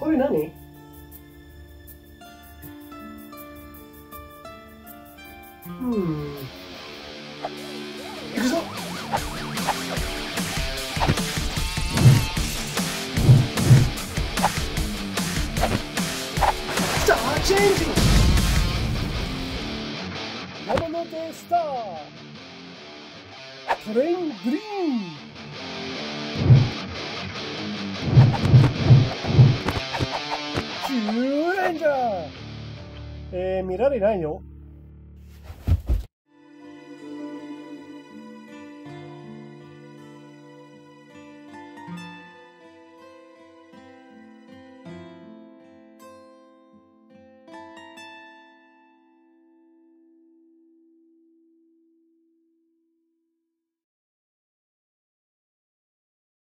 これ何？うん。行くぞスターチェンジ。山手スター。トレイングリーン。えー、見られないよ。